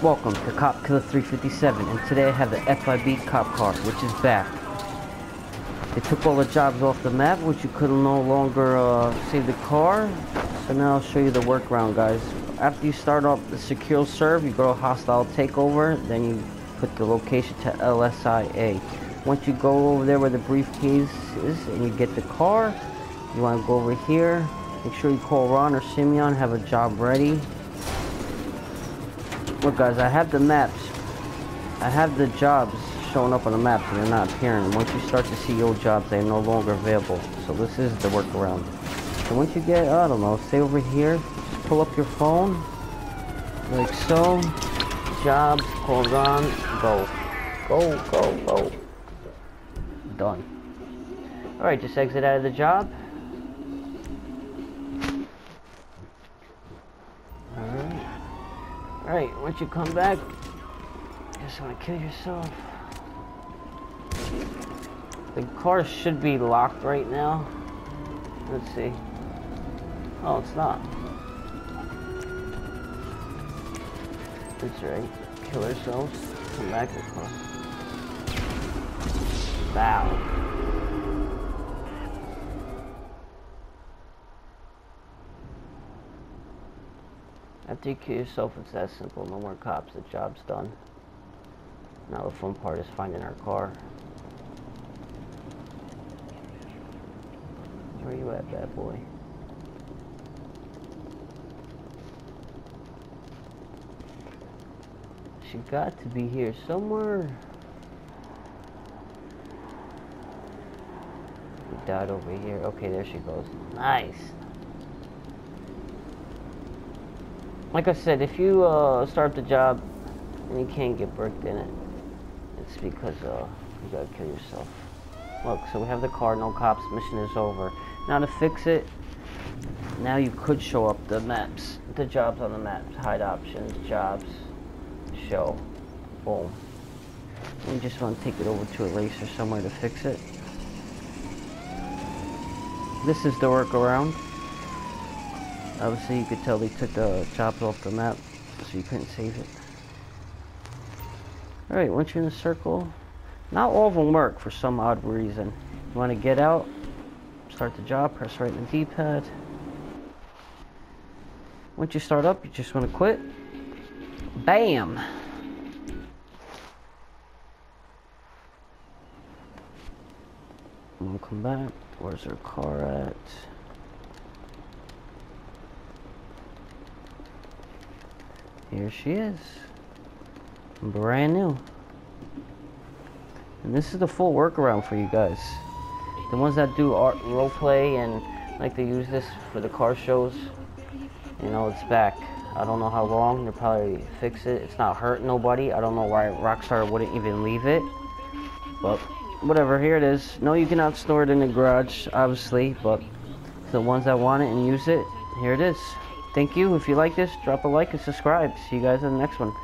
Welcome to Cop Killa 357 and today I have the FIB cop car which is back. They took all the jobs off the map which you could no longer uh, save the car. So now I'll show you the workaround guys. After you start off the SecuroServ you go to hostile takeover then you put the location to LSIA. Once you go over there where the briefcase is and you get the car you want to go over here. Make sure you call Ron or Simeon have a job ready Look guys, I have the maps. I have the jobs showing up on the map and they're not appearing. Once you start to see old jobs, they're no longer available. So this is the workaround. So once you get, I don't know, stay over here, just pull up your phone, like so, jobs, hold on, go. Go, go, go. Done. Alright, just exit out of the job. Once you come back, you just want to kill yourself. The car should be locked right now. Let's see. Oh, it's not. That's right. Kill ourselves. Come back the car. Wow. Kill yourself, it's that simple. No more cops. The job's done. Now the fun part is finding our car. Where you at, bad boy? She got to be here somewhere. She died over here. Okay, there she goes. Nice. Like I said, if you uh, start the job and you can't get bricked in it, it's because uh, you gotta kill yourself. Look, so we have the car, no cops, mission is over. Now to fix it, now you could show up the maps, the jobs on the maps, hide options, jobs, show, boom. You just want to take it over to a Eraser somewhere to fix it. This is the workaround. Obviously you could tell they took the jobs off the map, so you couldn't save it. Alright, once you're in the circle, not all of them work for some odd reason. You want to get out, start the job, press right in the D-pad. Once you start up, you just want to quit. BAM! And we'll come back. Where's our car at? Here she is. Brand new. And this is the full workaround for you guys. The ones that do art roleplay and like to use this for the car shows, you know, it's back. I don't know how long, they'll probably fix it. It's not hurt nobody. I don't know why Rockstar wouldn't even leave it. But whatever, here it is. No, you cannot store it in the garage, obviously, but the ones that want it and use it, here it is. Thank you. If you like this, drop a like and subscribe. See you guys in the next one.